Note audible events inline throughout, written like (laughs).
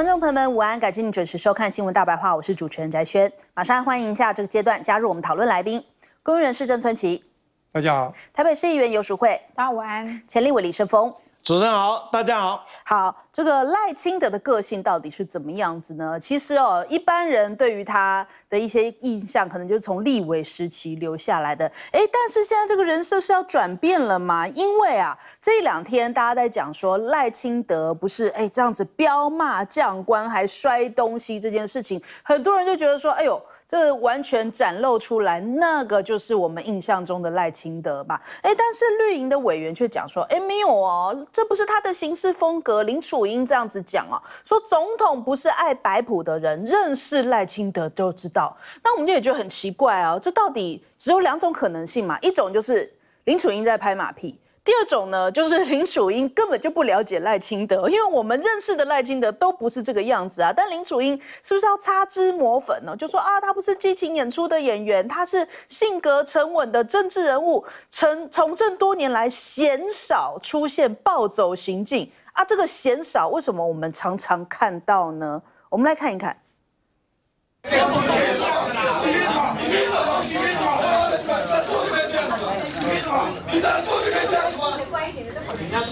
观众朋友们，午安！感谢你准时收看《新闻大白话》，我是主持人翟轩。马上欢迎一下这个阶段加入我们讨论来宾，公人士郑村奇，大家好；台北市议员游淑慧，大家午安；前立委李胜峰。主持人好，大家好。好，这个赖清德的个性到底是怎么样子呢？其实哦，一般人对于他的一些印象，可能就是从立委时期留下来的。哎，但是现在这个人设是要转变了吗？因为啊，这一两天大家在讲说赖清德不是哎这样子彪骂将官还摔东西这件事情，很多人就觉得说，哎呦。这完全展露出来，那个就是我们印象中的赖清德吧？哎，但是绿营的委员却讲说，哎，没有哦，这不是他的行事风格。林楚英这样子讲哦，说总统不是爱摆谱的人，认识赖清德都知道。那我们就也觉得很奇怪哦，这到底只有两种可能性嘛？一种就是林楚英在拍马屁。第二种呢，就是林楚英根本就不了解赖清德，因为我们认识的赖清德都不是这个样子啊。但林楚英是不是要擦脂抹粉呢？就说啊，他不是激情演出的演员，他是性格沉稳的政治人物，从从政多年来鲜少出现暴走行径啊。这个鲜少，为什么我们常常看到呢？我们来看一看。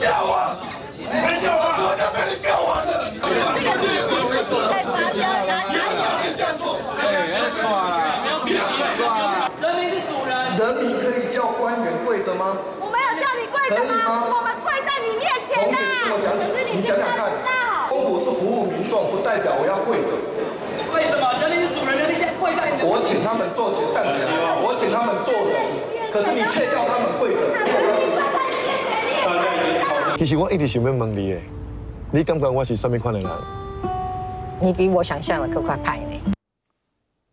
笑话！没笑话！国家被你搞完了！这个历史不是在发飙，哪哪有你这样做？哎，错了，错了！人民是主人，人民可以叫官员跪着吗？我没有叫你跪着吗？我们跪在你面前呐！你讲讲看，公仆是服务民众，不代表我要跪着。为什么？人民是主人，人民先跪在。我请他们坐起，站起来。我请他们坐着，可是你却要他们跪着。其实我一直想要问你，你感觉我是什么款的人？你比我想象的更快派。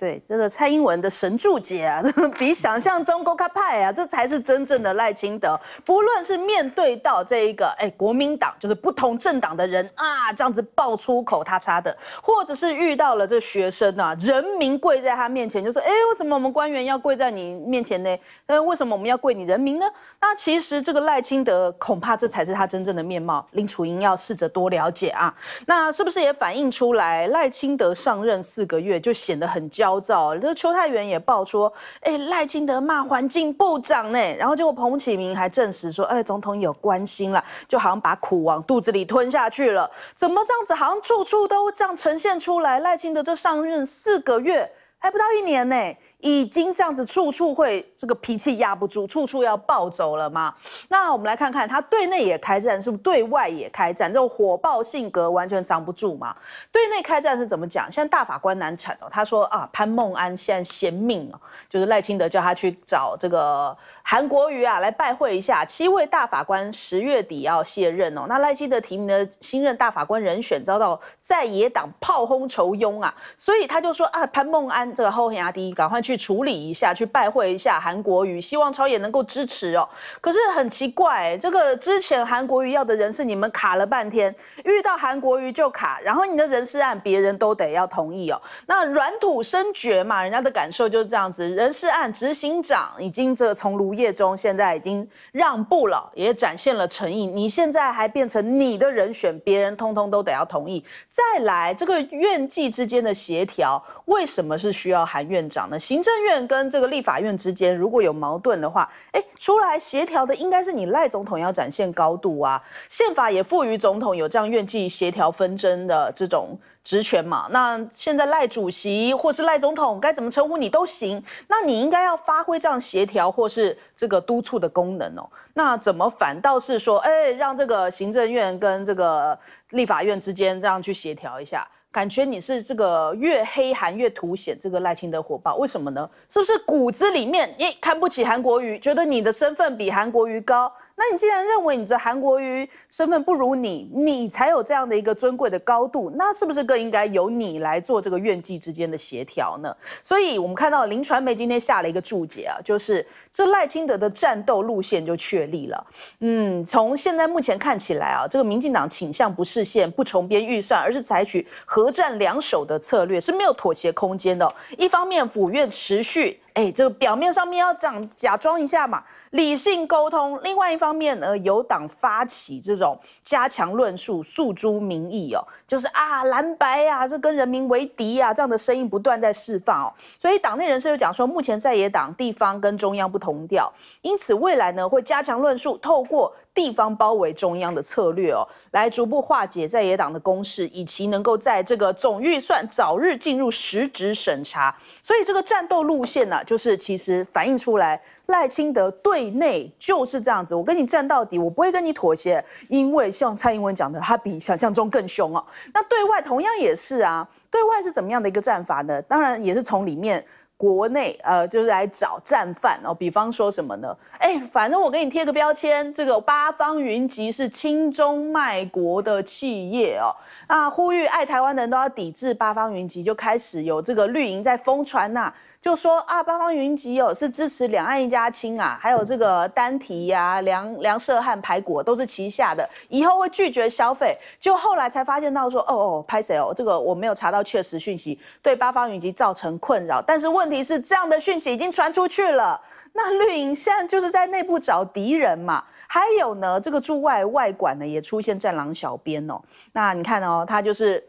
对，这个蔡英文的神助解啊，(laughs) 比想象中高卡派啊，这才是真正的赖清德。不论是面对到这一个哎国民党，就是不同政党的人啊，这样子爆粗口他插的，或者是遇到了这学生啊，人民跪在他面前，就说哎，为什么我们官员要跪在你面前呢？呃，为什么我们要跪你人民呢？那其实这个赖清德恐怕这才是他真正的面貌。林楚英要试着多了解啊，那是不是也反映出来赖清德上任四个月就显得很骄？焦躁，这邱太元也爆出，哎，赖清德骂环境部长呢，然后结果彭启明还证实说，哎，总统有关心了，就好像把苦往肚子里吞下去了，怎么这样子，好像处处都这样呈现出来？赖清德这上任四个月。还不到一年呢，已经这样子处处会这个脾气压不住，处处要暴走了嘛？那我们来看看他对内也开战，是不是对外也开战？这种火爆性格完全藏不住嘛？对内开战是怎么讲？现在大法官难产哦，他说啊，潘孟安现在嫌命哦，就是赖清德叫他去找这个。韩国瑜啊，来拜会一下。七位大法官十月底要卸任哦。那赖清德提名的新任大法官人选遭到在野党炮轰仇拥啊，所以他就说啊，潘孟安这个后黑压低，赶快去处理一下，去拜会一下韩国瑜，希望朝野能够支持哦。可是很奇怪，这个之前韩国瑜要的人事你们卡了半天，遇到韩国瑜就卡，然后你的人事案别人都得要同意哦。那软土生绝嘛，人家的感受就是这样子，人事案执行长已经这从卢。业中现在已经让步了，也展现了诚意。你现在还变成你的人选，别人通通都得要同意。再来，这个院际之间的协调，为什么是需要韩院长呢？行政院跟这个立法院之间如果有矛盾的话，哎，出来协调的应该是你赖总统要展现高度啊。宪法也赋予总统有这样院际协调纷争的这种。职权嘛，那现在赖主席或是赖总统该怎么称呼你都行，那你应该要发挥这样协调或是这个督促的功能哦。那怎么反倒是说，哎，让这个行政院跟这个立法院之间这样去协调一下？感觉你是这个越黑韩越凸显这个赖清德火爆，为什么呢？是不是骨子里面一看不起韩国瑜，觉得你的身份比韩国瑜高？那你既然认为你这韩国瑜身份不如你，你才有这样的一个尊贵的高度，那是不是更应该由你来做这个院际之间的协调呢？所以我们看到林传媒今天下了一个注解啊，就是这赖清德的战斗路线就确立了。嗯，从现在目前看起来啊，这个民进党倾向不视线、不重编预算，而是采取核战两手的策略，是没有妥协空间的。一方面府院持续。哎，这个表面上面要讲假装一下嘛，理性沟通；另外一方面呢，由党发起这种加强论述、诉诸民意哦，就是啊蓝白呀，这跟人民为敌呀，这样的声音不断在释放哦。所以党内人士就讲说，目前在野党地方跟中央不同调，因此未来呢会加强论述，透过。地方包围中央的策略哦，来逐步化解在野党的攻势，以其能够在这个总预算早日进入实质审查。所以这个战斗路线呢，就是其实反映出来赖清德对内就是这样子，我跟你战到底，我不会跟你妥协，因为像蔡英文讲的，他比想象中更凶哦。那对外同样也是啊，对外是怎么样的一个战法呢？当然也是从里面。国内呃，就是来找战犯哦，比方说什么呢？哎，反正我给你贴个标签，这个八方云集是亲中卖国的企业哦，那呼吁爱台湾的人都要抵制八方云集，就开始有这个绿营在疯传呐。就说啊，八方云集哦是支持两岸一家亲啊，还有这个丹提呀、梁梁社汉排骨都是旗下的，以后会拒绝消费。就后来才发现到说，哦哦，拍谁哦？这个我没有查到确实讯息，对八方云集造成困扰。但是问题是，这样的讯息已经传出去了，那绿营现在就是在内部找敌人嘛。还有呢，这个驻外外馆呢也出现战狼小编哦。那你看哦，他就是。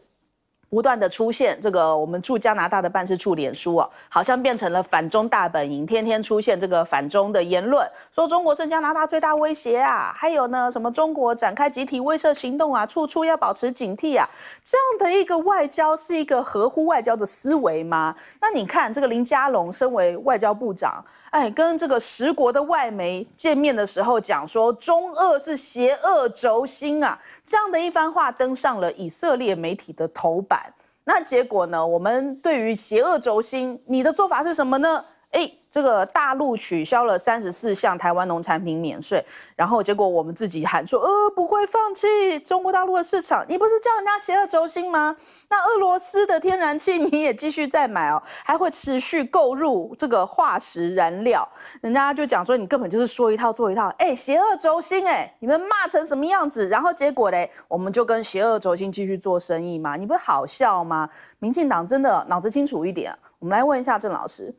不断的出现这个我们驻加拿大的办事处脸书啊，好像变成了反中大本营，天天出现这个反中的言论，说中国是加拿大最大威胁啊，还有呢什么中国展开集体威慑行动啊，处处要保持警惕啊，这样的一个外交是一个合乎外交的思维吗？那你看这个林佳龙身为外交部长。哎，跟这个十国的外媒见面的时候讲说，中俄是邪恶轴心啊，这样的一番话登上了以色列媒体的头版。那结果呢？我们对于邪恶轴心，你的做法是什么呢？哎。这个大陆取消了三十四项台湾农产品免税，然后结果我们自己喊说，呃，不会放弃中国大陆的市场。你不是叫人家邪恶轴心吗？那俄罗斯的天然气你也继续在买哦，还会持续购入这个化石燃料。人家就讲说，你根本就是说一套做一套。哎，邪恶轴心，哎，你们骂成什么样子？然后结果嘞，我们就跟邪恶轴心继续做生意吗？你不是好笑吗？民进党真的脑子清楚一点。我们来问一下郑老师。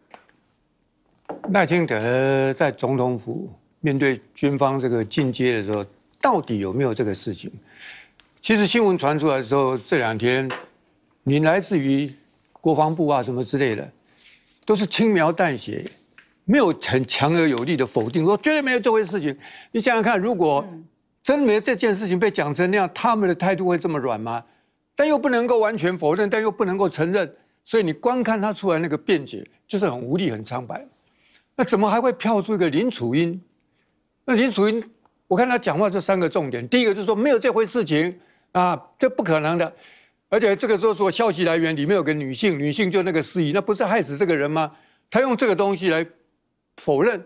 赖清德在总统府面对军方这个进阶的时候，到底有没有这个事情？其实新闻传出来的时候，这两天你来自于国防部啊什么之类的，都是轻描淡写，没有很强而有力的否定，说绝对没有这回事情。你想想看，如果真没这件事情被讲成那样，他们的态度会这么软吗？但又不能够完全否认，但又不能够承认，所以你光看他出来那个辩解，就是很无力、很苍白。那怎么还会跳出一个林楚英？那林楚英，我看他讲话这三个重点，第一个就是说没有这回事情啊，这不可能的。而且这个时候说消息来源里面有个女性，女性就那个司仪，那不是害死这个人吗？他用这个东西来否认，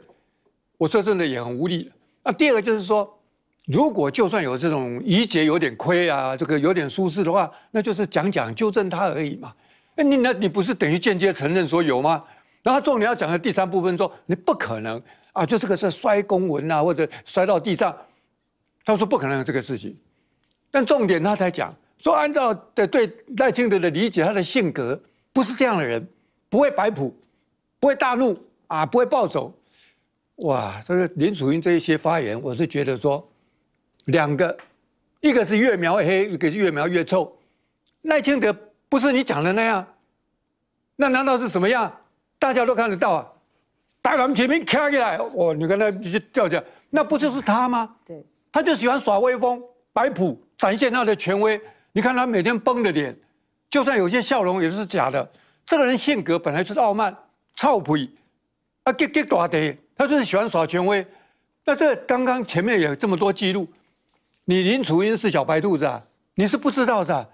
我说真的也很无力。那第二个就是说，如果就算有这种仪节有点亏啊，这个有点舒适的话，那就是讲讲纠正他而已嘛。那你那你不是等于间接承认说有吗？然后重点要讲的第三部分说，你不可能啊，就这个是摔公文啊，或者摔到地上。他说不可能有这个事情，但重点他才讲说，按照的对赖清德的理解，他的性格不是这样的人，不会摆谱，不会大怒啊，不会暴走。哇，这个林楚英这一些发言，我是觉得说，两个，一个是越描越黑，一个是越描越臭。赖清德不是你讲的那样，那难道是什么样？大家都看得到啊，大蓝前面卡起来，哦，你看他就叫叫，那不就是他吗？对，他就喜欢耍威风、摆谱，展现他的权威。你看他每天绷着脸，就算有些笑容也是假的。这个人性格本来就是傲慢、臭皮，啊，给给大的，他就是喜欢耍权威。那这刚刚前面有这么多记录，你林楚英是小白兔子啊，你是不知道的。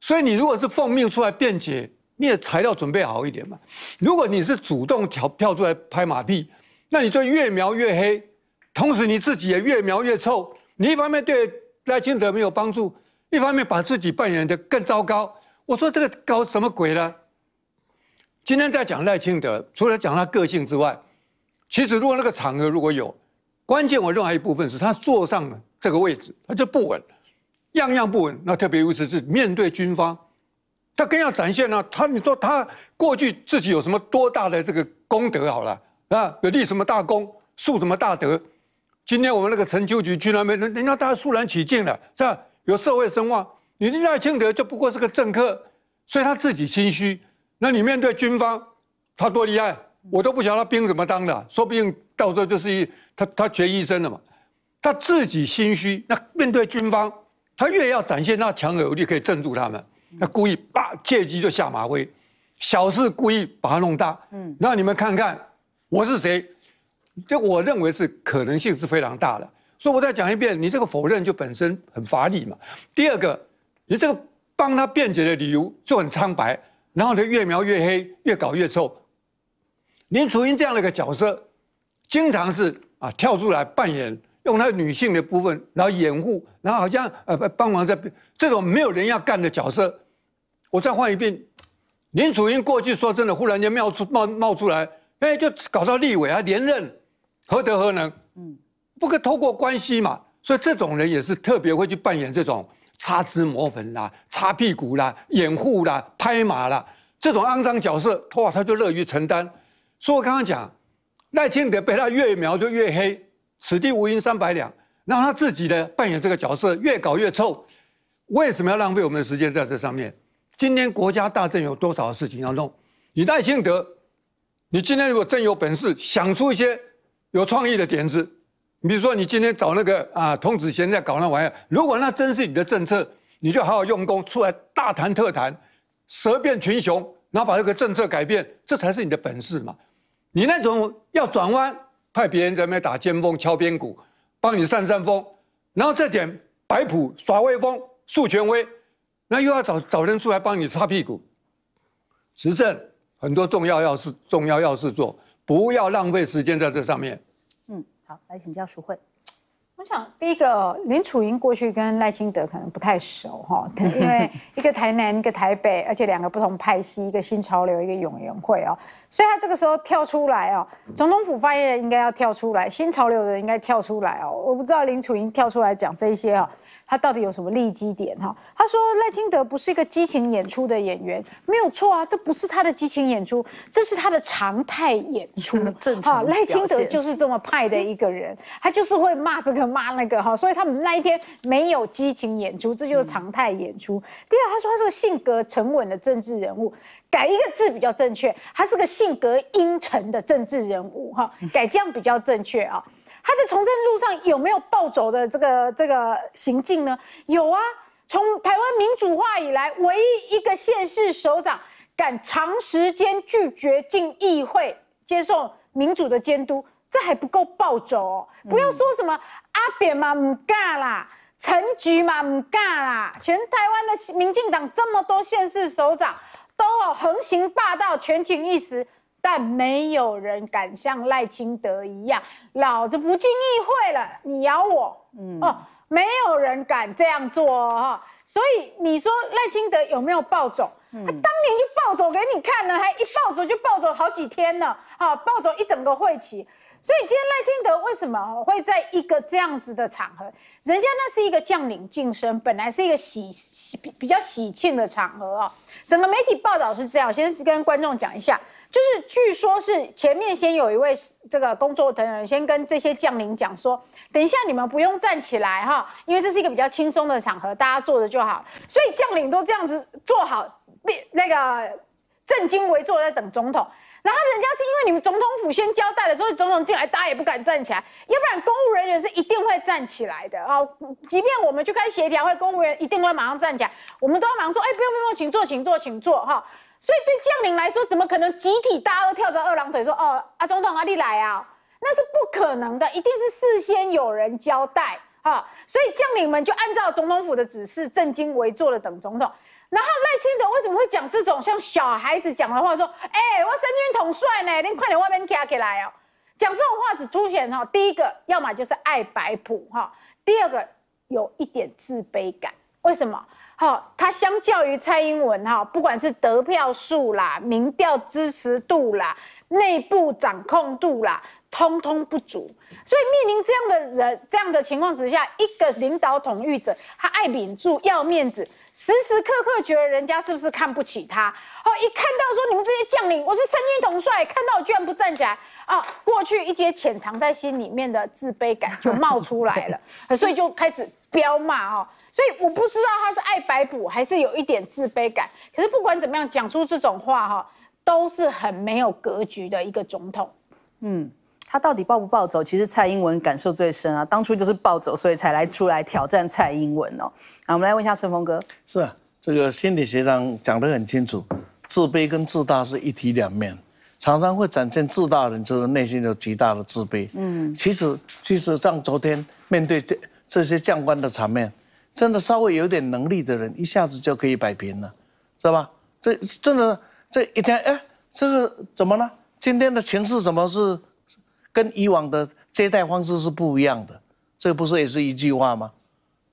所以你如果是奉命出来辩解。你的材料准备好一点嘛？如果你是主动跳跳出来拍马屁，那你就越描越黑，同时你自己也越描越臭。你一方面对赖清德没有帮助，一方面把自己扮演的更糟糕。我说这个搞什么鬼呢？今天在讲赖清德，除了讲他个性之外，其实如果那个场合如果有关键，我认为一部分是他坐上这个位置，他就不稳，样样不稳。那特别如此是面对军方。他更要展现呢、他你说他过去自己有什么多大的这个功德好了啊？有立什么大功，树什么大德？今天我们那个陈秋菊去那边，人人家大家肃然起敬了，是吧？有社会声望。你赖清德就不过是个政客，所以他自己心虚。那你面对军方，他多厉害，我都不晓得他兵怎么当的，说不定到时候就是一他他学医生了嘛。他自己心虚，那面对军方，他越要展现那强而有力，可以镇住他们，那故意叭借机就下马威，小事故意把它弄大。嗯，让你们看看我是谁，这我认为是可能性是非常大的。所以我再讲一遍，你这个否认就本身很乏力嘛。第二个。你这个帮他辩解的理由就很苍白，然后他越描越黑，越搞越臭。林楚英这样的一个角色，经常是啊跳出来扮演，用他女性的部分，然后掩护，然后好像呃帮忙在这种没有人要干的角色。我再换一遍，林楚英过去说真的，忽然间冒出冒冒出来，哎，就搞到立委啊连任，何德何能？嗯，不可透过关系嘛，所以这种人也是特别会去扮演这种。擦脂抹粉啦，擦屁股啦，掩护啦，拍马啦，这种肮脏角色，哇，他就乐于承担。所以我刚刚讲，赖清德被他越描就越黑，此地无银三百两，让他自己的扮演这个角色越搞越臭。为什么要浪费我们的时间在这上面？今天国家大政有多少事情要弄？你赖清德，你今天如果真有本事，想出一些有创意的点子。你比如说，你今天找那个啊，童子贤在搞那玩意儿，如果那真是你的政策，你就好好用功，出来大谈特谈，舌辩群雄，然后把这个政策改变，这才是你的本事嘛。你那种要转弯，派别人在那边打尖锋、敲边鼓，帮你扇扇风，然后再点摆谱、耍威风、树权威，那又要找找人出来帮你擦屁股。执政很多重要要事、重要要事做，不要浪费时间在这上面。嗯好，来请教淑慧。我想第一个林楚莹过去跟赖清德可能不太熟哈，因为 (laughs) 一个台南，一个台北，而且两个不同派系，一个新潮流，一个永援会哦，所以他这个时候跳出来哦，总统府发言人应该要跳出来，新潮流的人应该跳出来哦，我不知道林楚莹跳出来讲这些哦。他到底有什么利基点哈？他说赖清德不是一个激情演出的演员，没有错啊，这不是他的激情演出，这是他的常态演出。正常。赖清德就是这么派的一个人，他就是会骂这个骂那个哈，所以他们那一天没有激情演出，这就是常态演出。第二，他说他是个性格沉稳的政治人物，改一个字比较正确，他是个性格阴沉的政治人物哈，改这样比较正确啊。他在从政路上有没有暴走的这个这个行径呢？有啊，从台湾民主化以来，唯一一个县市首长敢长时间拒绝进议会接受民主的监督，这还不够暴走！不要说什么阿扁嘛唔干啦，陈菊嘛唔干啦，全台湾的民进党这么多县市首长都横行霸道，权倾一时。但没有人敢像赖清德一样，老子不进议会了，你咬我，嗯哦，没有人敢这样做哈。所以你说赖清德有没有暴走？他当年就暴走给你看了，还一暴走就暴走好几天呢，啊，暴走一整个会期。所以今天赖清德为什么会在一个这样子的场合？人家那是一个将领晋升，本来是一个喜喜比较喜庆的场合啊。整个媒体报道是这样，先跟观众讲一下。就是据说，是前面先有一位这个工作的人先跟这些将领讲说，等一下你们不用站起来哈，因为这是一个比较轻松的场合，大家坐着就好。所以将领都这样子坐好，那个正襟危坐在等总统。然后人家是因为你们总统府先交代了，所以总统进来大家也不敢站起来，要不然公务人员是一定会站起来的啊。即便我们去开协调会，公务员一定会马上站起来，我们都要马上说，哎，不用不用，请坐，请坐，请坐哈。所以对将领来说，怎么可能集体大家都跳着二郎腿说哦，阿总统阿你来啊？那是不可能的，一定是事先有人交代哈。所以将领们就按照总统府的指示，正襟危坐的等总统。然后赖清德为什么会讲这种像小孩子讲的话？说，哎，我三军统帅呢，您快点外面跳起来哦。讲这种话只凸显哈，第一个要么就是爱摆谱哈，第二个有一点自卑感。为什么？好，他相较于蔡英文哈，不管是得票数啦、民调支持度啦、内部掌控度啦，通通不足。所以面临这样的人这样的情况之下，一个领导统御者，他爱秉住要面子，时时刻刻觉得人家是不是看不起他？哦，一看到说你们这些将领，我是三军统帅，看到我居然不站起来啊！过去一些潜藏在心里面的自卑感就冒出来了，(laughs) 所以就开始飙骂哦。所以我不知道他是爱白补还是有一点自卑感。可是不管怎么样，讲出这种话哈，都是很没有格局的一个总统。嗯，他到底暴不暴走？其实蔡英文感受最深啊，当初就是暴走，所以才来出来挑战蔡英文哦。那我们来问一下顺峰哥，是啊，这个心理学上讲得很清楚，自卑跟自大是一体两面，常常会展现自大的人就是内心有极大的自卑。嗯，其实其实像昨天面对这这些将官的场面。真的稍微有点能力的人，一下子就可以摆平了，知道吧？这真的这一天，哎，这个怎么了？今天的情势怎么是跟以往的接待方式是不一样的？这不是也是一句话吗？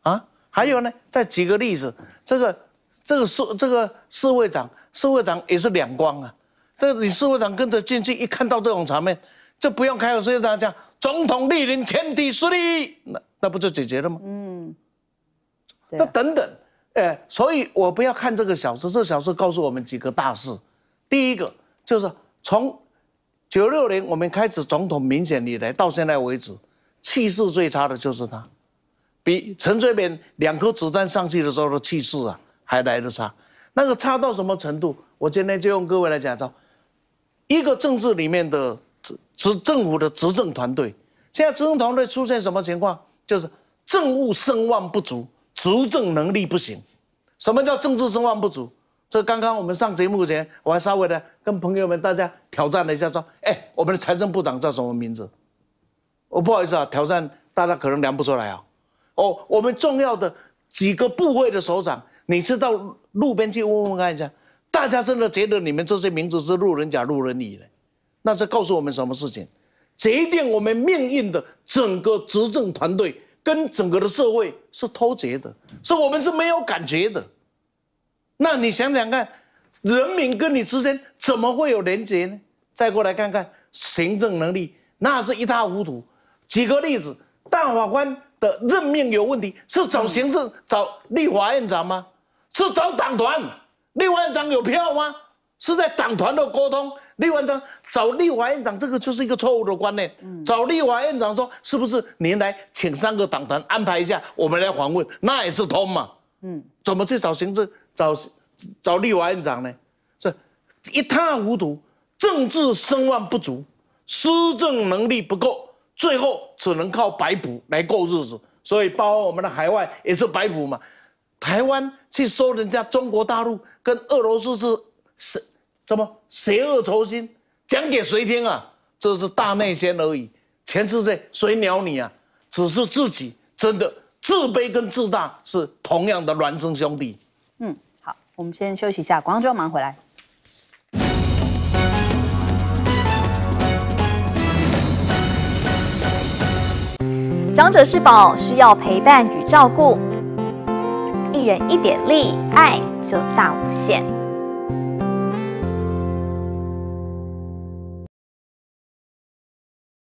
啊，还有呢，再举个例子，这个这个侍这个侍卫长，侍卫长也是两光啊。这你侍卫长跟着进去，一看到这种场面，就不用开口，侍卫长讲总统莅临，全体失利，那那不就解决了吗？嗯。这等等，哎，所以我不要看这个小说，这小说告诉我们几个大事。第一个就是从九六年我们开始总统明显以来到现在为止，气势最差的就是他，比陈水扁两颗子弹上去的时候的气势啊还来得差。那个差到什么程度？我今天就用各位来讲到，一个政治里面的执政府的执政团队，现在执政团队出现什么情况？就是政务声望不足。执政能力不行，什么叫政治声望不足？这刚刚我们上节目前，我还稍微的跟朋友们大家挑战了一下，说：“哎，我们的财政部长叫什么名字？”我不好意思啊，挑战大家可能量不出来啊。哦，我们重要的几个部会的首长，你是到路边去问问看一下，大家真的觉得你们这些名字是路人甲、路人乙的？那是告诉我们什么事情？决定我们命运的整个执政团队。跟整个的社会是脱节的，是我们是没有感觉的。那你想想看，人民跟你之间怎么会有连接呢？再过来看看行政能力，那是一塌糊涂。举个例子，大法官的任命有问题，是找行政找立法院长吗？是找党团？立法院长有票吗？是在党团的沟通？立法院长找立法院长，这个就是一个错误的观念。找立法院长说，是不是您来请三个党团安排一下，我们来访问，那也是通嘛。嗯，怎么去找行政找找立法院长呢？这一塌糊涂，政治声望不足，施政能力不够，最后只能靠摆谱来过日子。所以，包括我们的海外也是摆谱嘛。台湾去收人家中国大陆跟俄罗斯是是。怎么邪恶仇心？讲给谁听啊？这是大内奸而已。全世界谁鸟你啊？只是自己真的自卑跟自大是同样的孪生兄弟。嗯，好，我们先休息一下，广州忙回来。长者是宝，需要陪伴与照顾。一人一点力，爱就大无限。